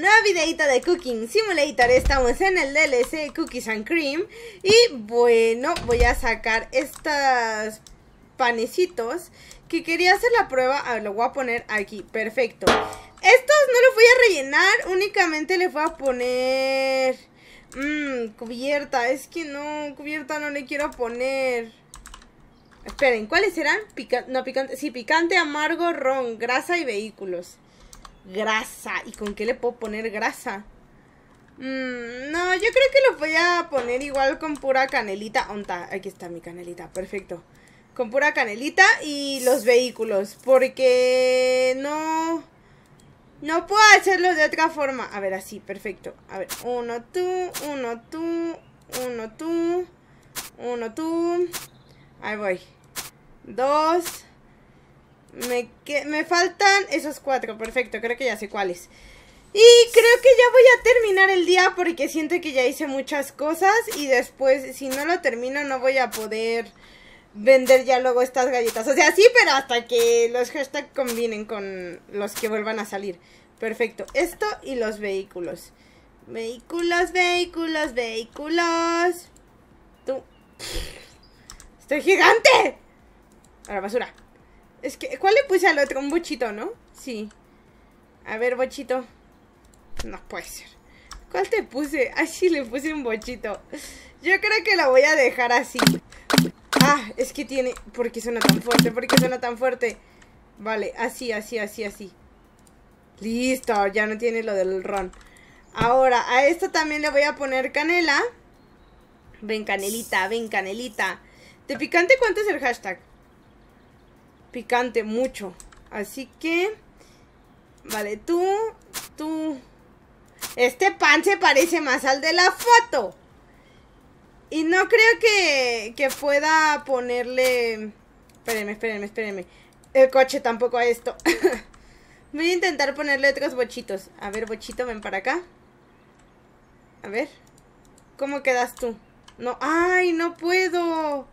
nuevo videito de Cooking Simulator. Estamos en el DLC Cookies and Cream. Y bueno, voy a sacar estos panecitos que quería hacer la prueba. A ver, lo voy a poner aquí. Perfecto. Estos no los voy a rellenar, únicamente les voy a poner... Mmm, cubierta. Es que no, cubierta no le quiero poner... Esperen, ¿cuáles serán? no, picante. Sí, picante, amargo, ron, grasa y vehículos. Grasa. ¿Y con qué le puedo poner grasa? Mm, no, yo creo que lo voy a poner igual con pura canelita. Onta, aquí está mi canelita, perfecto. Con pura canelita y los vehículos. Porque no... No puedo hacerlo de otra forma. A ver, así, perfecto. A ver, uno tú, uno tú, uno tú, uno tú. Ahí voy. Dos. Me, que, me faltan esos cuatro, perfecto, creo que ya sé cuáles. Y creo que ya voy a terminar el día porque siento que ya hice muchas cosas y después si no lo termino no voy a poder vender ya luego estas galletas. O sea, sí, pero hasta que los hashtags combinen con los que vuelvan a salir. Perfecto, esto y los vehículos. Vehículos, vehículos, vehículos. Tú. ¡Estoy gigante! A la basura. Es que, ¿cuál le puse al otro? Un bochito, ¿no? Sí. A ver, bochito. No puede ser. ¿Cuál te puse? Ah, sí, le puse un bochito. Yo creo que lo voy a dejar así. Ah, es que tiene... ¿Por qué suena tan fuerte? ¿Por qué suena tan fuerte? Vale, así, así, así, así. Listo, ya no tiene lo del ron. Ahora, a esto también le voy a poner canela. Ven, canelita, ven, canelita. ¿De picante cuánto es el hashtag? Picante mucho. Así que... Vale, tú, tú... Este pan se parece más al de la foto. Y no creo que, que pueda ponerle... Espérenme, espérenme, espérenme. El coche tampoco a esto. Voy a intentar ponerle otros bochitos. A ver, bochito, ven para acá. A ver. ¿Cómo quedas tú? No, ¡ay, no puedo!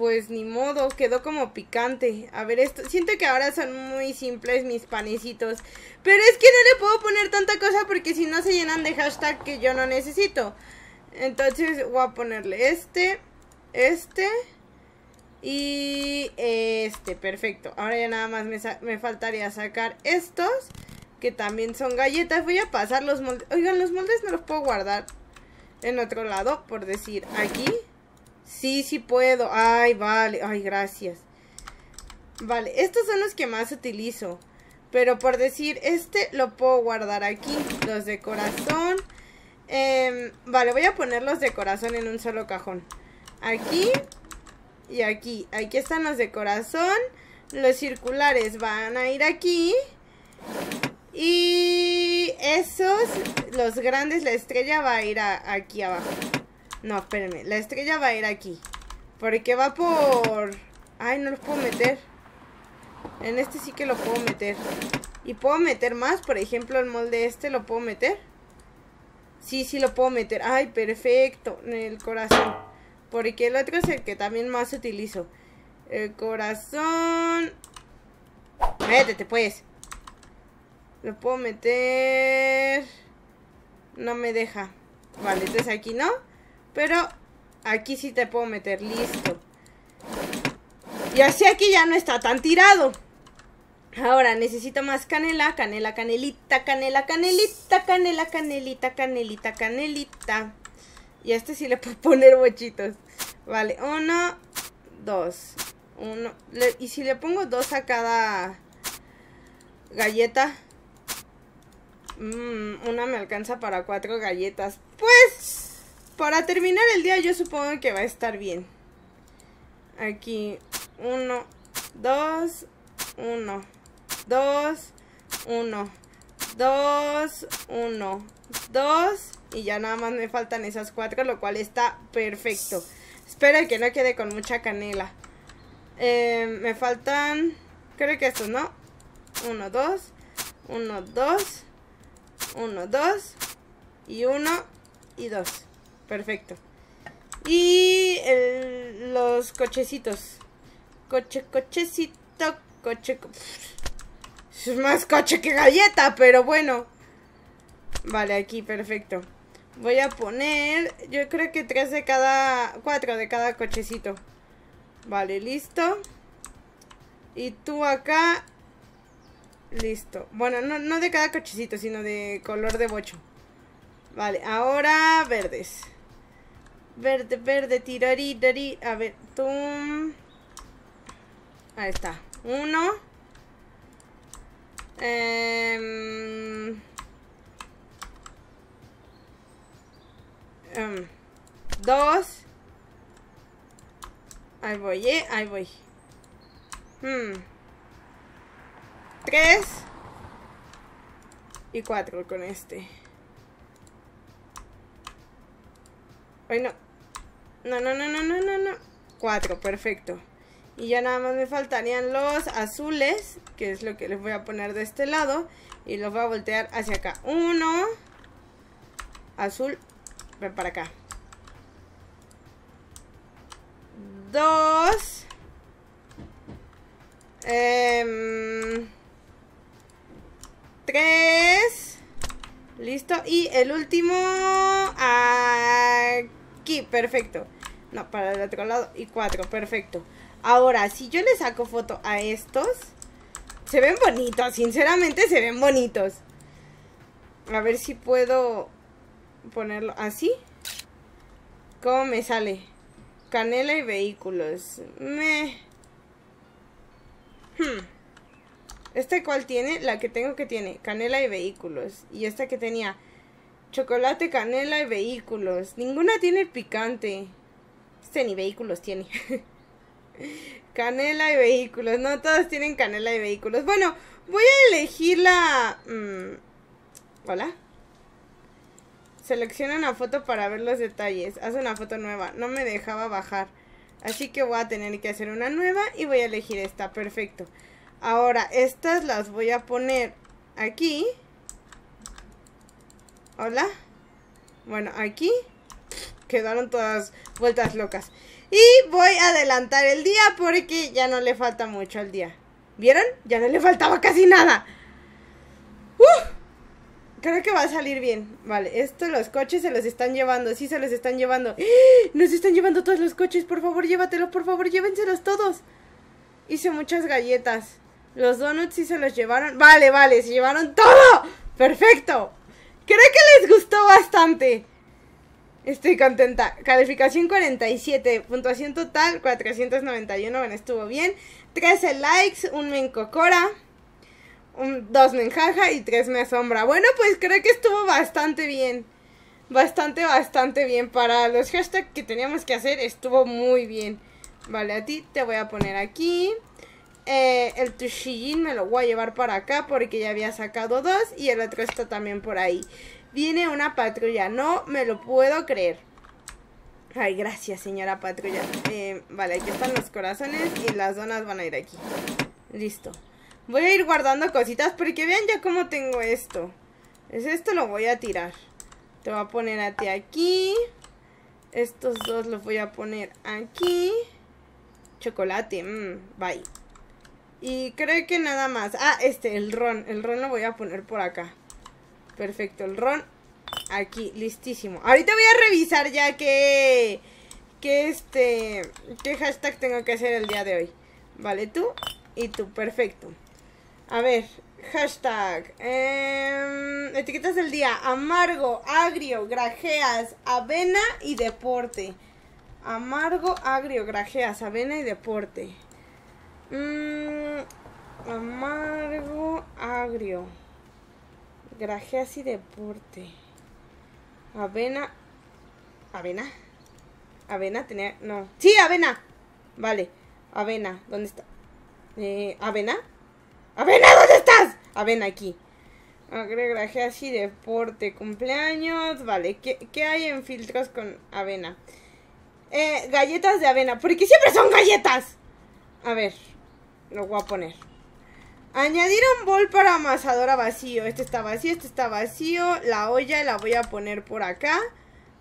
Pues ni modo, quedó como picante. A ver, esto, siento que ahora son muy simples mis panecitos. Pero es que no le puedo poner tanta cosa porque si no se llenan de hashtag que yo no necesito. Entonces voy a ponerle este, este y este, perfecto. Ahora ya nada más me, me faltaría sacar estos, que también son galletas. Voy a pasar los moldes. Oigan, los moldes no los puedo guardar en otro lado, por decir, aquí. Sí, sí puedo. Ay, vale. Ay, gracias. Vale, estos son los que más utilizo. Pero por decir, este lo puedo guardar aquí. Los de corazón. Em, vale, voy a poner los de corazón en un solo cajón. Aquí y aquí. Aquí están los de corazón. Los circulares van a ir aquí. Y esos, los grandes, la estrella va a ir aquí abajo. No, espérenme. La estrella va a ir aquí. Porque va por... Ay, no los puedo meter. En este sí que lo puedo meter. Y puedo meter más. Por ejemplo, el molde este lo puedo meter. Sí, sí lo puedo meter. Ay, perfecto. En el corazón. Porque el otro es el que también más utilizo. El corazón... Métete, pues. Lo puedo meter... No me deja. Vale, entonces aquí no. Pero aquí sí te puedo meter, listo. Y así aquí ya no está tan tirado. Ahora necesito más canela, canela, canelita, canela, canelita, canela, canelita, canelita, canelita. Y a este sí le puedo poner bochitos. Vale, uno, dos, uno. y si le pongo dos a cada galleta, mmm, una me alcanza para cuatro galletas. Pues para terminar el día yo supongo que va a estar bien. Aquí, uno, dos, uno, dos, uno, dos, uno, dos. Y ya nada más me faltan esas cuatro, lo cual está perfecto. Espero que no quede con mucha canela. Eh, me faltan, creo que estos, ¿no? Uno, dos, uno, dos, uno, dos, y uno, y dos. Perfecto. Y los cochecitos. Coche, cochecito, coche... Es más coche que galleta, pero bueno. Vale, aquí, perfecto. Voy a poner, yo creo que tres de cada, cuatro de cada cochecito. Vale, listo. Y tú acá, listo. Bueno, no, no de cada cochecito, sino de color de bocho. Vale, ahora verdes. Verde, verde, tirarí, tirarí. A ver, tú... Ahí está. Uno. Eh... Um, dos. Ahí voy, ¿eh? Ahí voy. Hmm. Tres. Y cuatro con este. Ay. No, no, no, no, no, no, no. Cuatro, perfecto. Y ya nada más me faltarían los azules, que es lo que les voy a poner de este lado. Y los voy a voltear hacia acá. Uno. Azul, Ven para acá. Dos. Em, tres. Listo. Y el último aquí. Perfecto. No, para el otro lado. Y cuatro. Perfecto. Ahora, si yo le saco foto a estos, se ven bonitos. Sinceramente, se ven bonitos. A ver si puedo ponerlo así. ¿Cómo me sale? Canela y vehículos. Me... Hmm. ¿Este cuál tiene? La que tengo que tiene. Canela y vehículos. Y esta que tenía. Chocolate, canela y vehículos. Ninguna tiene picante. Este ni vehículos tiene. canela y vehículos. No, todas tienen canela y vehículos. Bueno, voy a elegir la... Mm, Hola. Selecciona una foto para ver los detalles. Haz una foto nueva. No me dejaba bajar. Así que voy a tener que hacer una nueva y voy a elegir esta. Perfecto. Ahora, estas las voy a poner aquí. Hola. Bueno, aquí. Quedaron todas vueltas locas. Y voy a adelantar el día porque ya no le falta mucho al día. ¿Vieron? Ya no le faltaba casi nada. ¡Uh! Creo que va a salir bien. Vale, esto los coches se los están llevando. Sí, se los están llevando. ¡Eh! Nos están llevando todos los coches. Por favor, llévatelo. Por favor, llévenselos todos. Hice muchas galletas. Los donuts sí se los llevaron. Vale, vale, se llevaron todo. Perfecto. Creo que les gustó bastante. Estoy contenta. Calificación 47. Puntuación total 491. Bueno, estuvo bien. 13 likes. Un me encocora dos me enjaja y tres me asombra. Bueno, pues creo que estuvo bastante bien. Bastante, bastante bien. Para los hashtags que teníamos que hacer, estuvo muy bien. Vale, a ti te voy a poner aquí. Eh, el Tushijin me lo voy a llevar para acá porque ya había sacado dos. Y el otro está también por ahí. Viene una patrulla, no me lo puedo creer. Ay, gracias, señora patrulla. Eh, vale, aquí están los corazones y las donas van a ir aquí. Listo. Voy a ir guardando cositas porque vean ya cómo tengo esto. Es esto lo voy a tirar. Te voy a poner a ti aquí. Estos dos los voy a poner aquí. Chocolate, mmm, bye. Y creo que nada más. Ah, este, el ron. El ron lo voy a poner por acá. Perfecto, el ron aquí, listísimo. Ahorita voy a revisar ya que... Que este... ¿Qué hashtag tengo que hacer el día de hoy? Vale, tú y tú, perfecto. A ver, hashtag. Em, etiquetas del día. Amargo, agrio, grajeas, avena y deporte. Amargo, agrio, grajeas, avena y deporte. Mm, amargo, agrio. Grajeas y deporte. Avena. ¿Avena? ¿Avena tenía.? No. ¡Sí, avena! Vale. Avena. ¿Dónde está? Eh, ¿Avena? Avena, ¿dónde estás? Avena aquí. Agregaje así, deporte, cumpleaños. Vale, ¿qué, hay en filtros con avena? Eh, galletas de avena, porque siempre son galletas. A ver, lo voy a poner. Añadir un bol para amasadora vacío. Este está vacío, este está vacío. La olla la voy a poner por acá.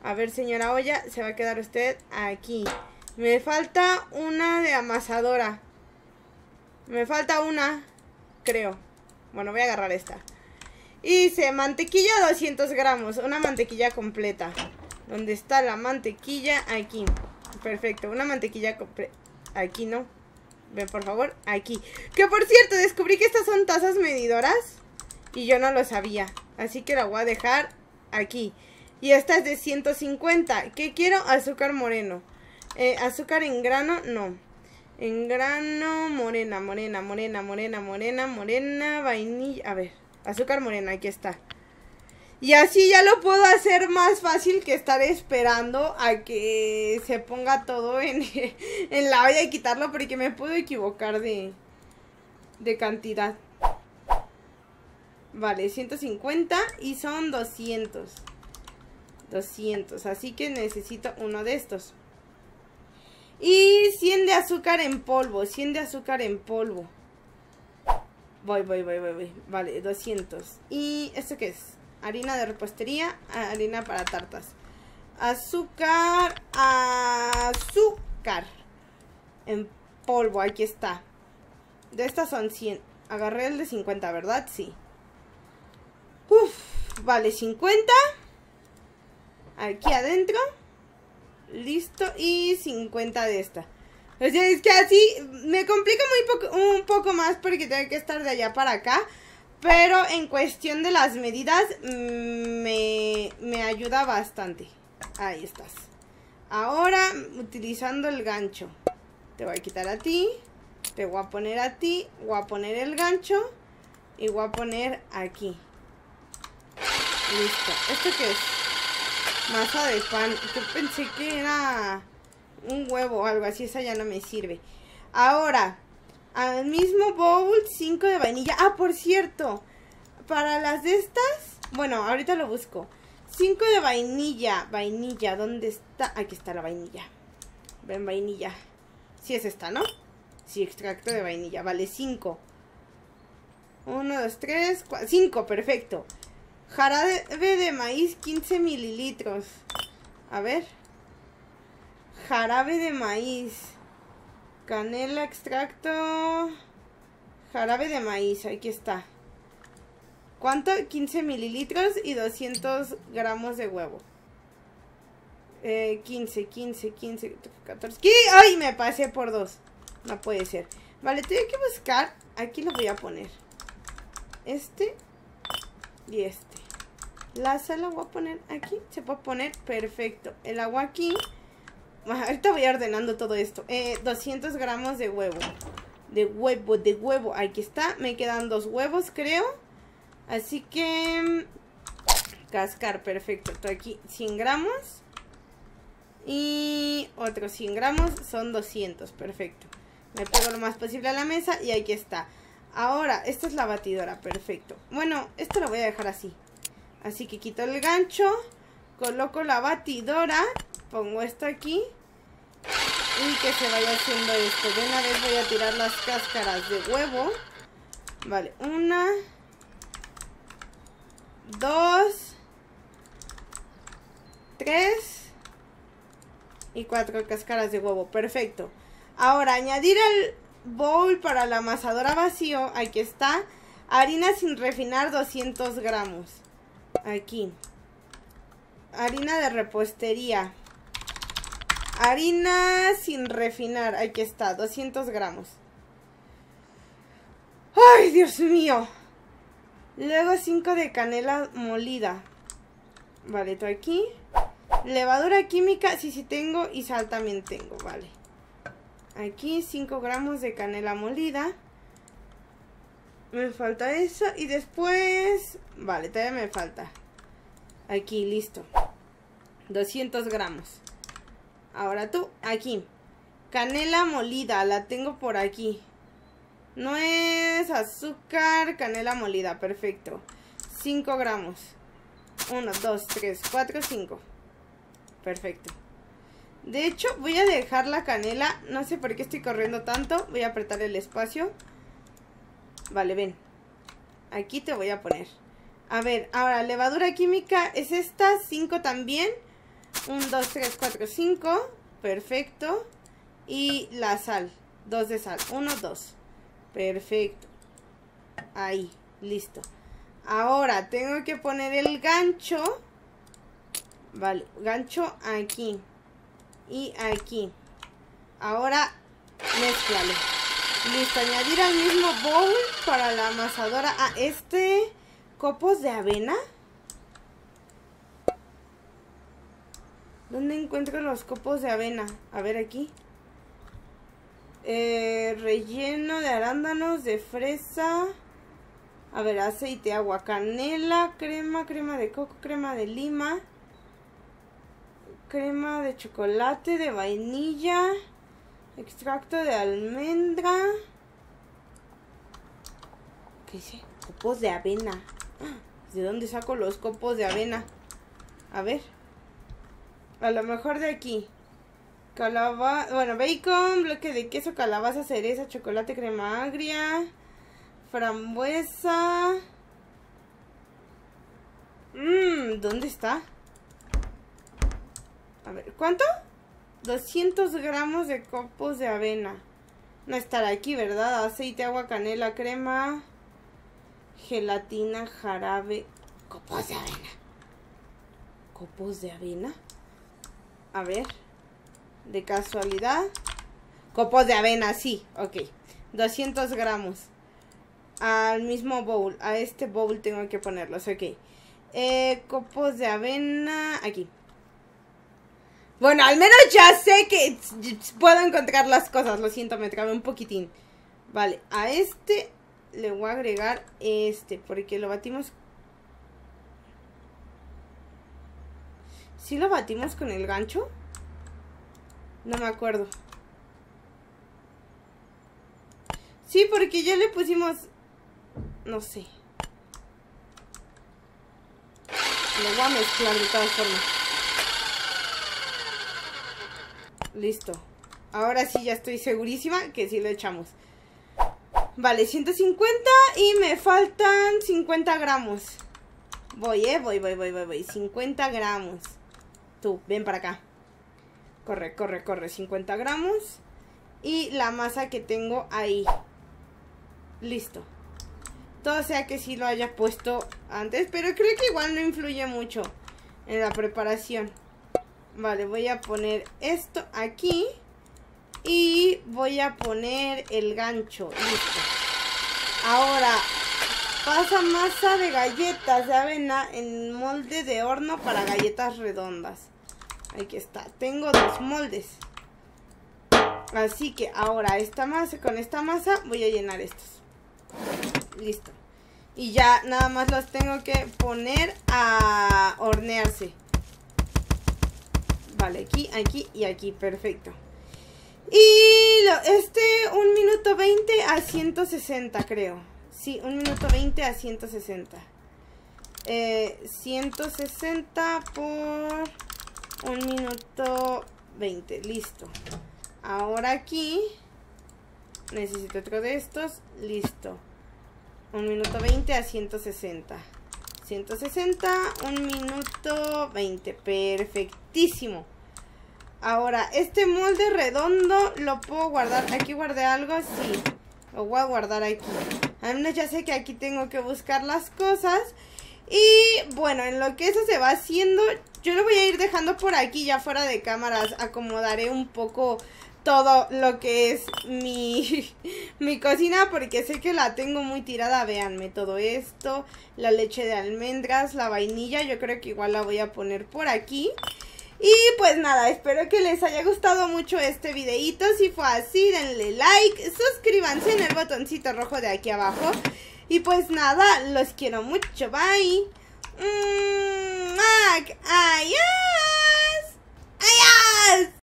A ver, señora olla, se va a quedar usted aquí. Me falta una de amasadora. Me falta una creo. Bueno, voy a agarrar esta. Y dice mantequilla 200 gramos, una mantequilla completa. ¿Dónde está la mantequilla? Aquí. Perfecto, una mantequilla completa. Aquí no. Ven, por favor, aquí. Que por cierto, descubrí que estas son tazas medidoras. Y yo no lo sabía. Así que la voy a dejar aquí. Y esta es de 150. ¿Qué quiero? Azúcar moreno. Eh, azúcar en grano, no. En grano, morena, morena, morena, morena, morena, morena, vainilla. A ver, azúcar morena, aquí está. Y así ya lo puedo hacer más fácil que estar esperando a que se ponga todo en, en la olla y quitarlo porque me puedo equivocar de, de cantidad. Vale, 150 y son 200. 200, así que necesito uno de estos. Y 100 de azúcar en polvo, 100 de azúcar en polvo. Voy, voy, voy, voy, voy. Vale, 200. ¿Y esto qué es? Harina de repostería, harina para tartas. Azúcar, azúcar en polvo, aquí está. De estas son 100. Agarré el de 50, ¿verdad? Sí. Uf, vale, 50. Aquí adentro. Listo. Y 50 de esta. Es que así me complica muy poco, un poco más porque tengo que estar de allá para acá. Pero en cuestión de las medidas mm, me, ayuda bastante. Ahí estás. Ahora, utilizando el gancho. Te voy a quitar a ti. Te voy a poner a ti. Voy a poner el gancho. Y voy a poner aquí. Listo. ¿Esto qué es? Masa de pan. Yo pensé que era un huevo o algo así. Esa ya no me sirve. Ahora, al mismo bowl 5 de vainilla. Ah, por cierto, para las de estas, bueno, ahorita lo busco. 5 de vainilla, vainilla, ¿dónde está? Aquí está la vainilla. Ven, vainilla. Sí es esta, ¿no? Sí, extracto de vainilla, vale 5. 1, 2, 3, 4, 5, perfecto. Jarabe de maíz, 15 mililitros. A ver. Jarabe de maíz. Canela, extracto. Jarabe de maíz, aquí está. ¿Cuánto? 15 mililitros y 200 gramos de huevo. Eh, 15, 15, 15, 14. ¿Qué? ¡Ay! Me pasé por dos. No puede ser. Vale, tengo que buscar. Aquí lo voy a poner. Este y este. La sal la voy a poner aquí. Se puede poner perfecto. El agua aquí. Ahorita voy ordenando todo esto. Eh, 200 gramos de huevo. De huevo, de huevo. Aquí está. Me quedan dos huevos, creo. Así que... Cascar, perfecto. Esto aquí 100 gramos. Y otros 100 gramos son 200, perfecto. Me pego lo más posible a la mesa y aquí está. Ahora, esta es la batidora, perfecto. Bueno, esto lo voy a dejar así. Así que quito el gancho, coloco la batidora, pongo esto aquí y que se vaya haciendo esto. De una vez voy a tirar las cáscaras de huevo. Vale, una, dos, tres y cuatro cáscaras de huevo. Perfecto. Ahora, añadir el bowl para la amasadora vacío. Aquí está. Harina sin refinar 200 gramos. Aquí. Harina de repostería. Harina sin refinar. Aquí está, 200 gramos. ¡Ay, Dios mío! Luego 5 de canela molida. Vale, esto aquí. Levadura química, sí, sí tengo. Y sal también tengo, vale. Aquí 5 gramos de canela molida. Me falta eso. Y después... Vale, todavía me falta. Aquí, listo. 200 gramos. Ahora tú, aquí. Canela molida, la tengo por aquí. No es azúcar, canela molida, perfecto. 5 gramos. 1, 2, 3, 4, 5. Perfecto. De hecho, voy a dejar la canela. No sé por qué estoy corriendo tanto. Voy a apretar el espacio. Vale, ven. Aquí te voy a poner. A ver, ahora, levadura química es esta. 5 también. 1, 2, 3, 4, 5. Perfecto. Y la sal. 2 de sal. 1, 2. Perfecto. Ahí. Listo. Ahora tengo que poner el gancho. Vale, gancho aquí. Y aquí. Ahora mezclale. Listo, añadir al mismo bowl para la amasadora. Ah, este... Copos de avena. ¿Dónde encuentro los copos de avena? A ver aquí. Eh, relleno de arándanos, de fresa. A ver, aceite, agua, canela, crema, crema de coco, crema de lima. Crema de chocolate, de vainilla. Extracto de almendra. ¿Qué dice? Copos de avena. ¿De dónde saco los copos de avena? A ver. A lo mejor de aquí. Calabaza, bueno, bacon, bloque de queso, calabaza, cereza, chocolate, crema agria, frambuesa. Mmm, ¿dónde está? A ver, ¿cuánto? 200 gramos de copos de avena. No estará aquí, ¿verdad? Aceite, agua, canela, crema, gelatina, jarabe, copos de avena. ¿Copos de avena? A ver. De casualidad. Copos de avena, sí. Ok. 200 gramos. Al mismo bowl. A este bowl tengo que ponerlos. Ok. Eh, copos de avena. Aquí. Bueno, al menos ya sé que puedo encontrar las cosas. Lo siento, me trabé un poquitín. Vale, a este le voy a agregar este. Porque lo batimos ¿Sí lo batimos con el gancho? No me acuerdo. Sí, porque ya le pusimos... No sé. Lo voy a mezclar de todas formas. Listo. Ahora sí ya estoy segurísima que sí lo echamos. Vale, 150 y me faltan 50 gramos. Voy, eh, voy, voy, voy, voy, voy. 50 gramos. Tú, ven para acá. Corre, corre, corre. 50 gramos. Y la masa que tengo ahí. Listo. Todo sea que sí lo haya puesto antes. Pero creo que igual no influye mucho en la preparación. Vale, voy a poner esto aquí. Y voy a poner el gancho. Listo. Ahora, pasa masa de galletas de avena en molde de horno para galletas redondas. Aquí está. Tengo dos moldes. Así que ahora esta masa, con esta masa voy a llenar estos. Listo. Y ya nada más los tengo que poner a hornearse. Vale, aquí, aquí y aquí. Perfecto. Y este, un minuto 20 a 160 creo. Sí, un minuto 20 a 160. Eh, 160 por un minuto 20, listo. Ahora aquí necesito otro de estos, listo. Un minuto 20 a 160. 160, un minuto 20, perfectísimo. Ahora, este molde redondo lo puedo guardar. Aquí guardé algo, sí. Lo voy a guardar aquí. Al menos ya sé que aquí tengo que buscar las cosas. Y bueno, en lo que eso se va haciendo, yo lo voy a ir dejando por aquí ya fuera de cámaras. Acomodaré un poco todo lo que es mi, mi cocina porque sé que la tengo muy tirada. Véanme todo esto, la leche de almendras, la vainilla. Yo creo que igual la voy a poner por aquí. Y pues nada, espero que les haya gustado mucho este videito. Si fue así, denle like, suscríbanse en el botoncito rojo de aquí abajo. Y pues nada, los quiero mucho. Bye. Mm, ¡Mac! ¡Ayas! ¡Ayas!